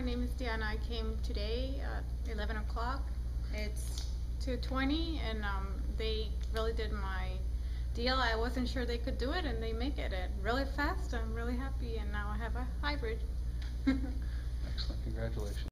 My name is Diana. I came today at eleven o'clock. It's two twenty and, um, they really did my deal. I wasn't sure they could do it and they make it, it really fast. I'm really happy and now I have a hybrid. Excellent, congratulations.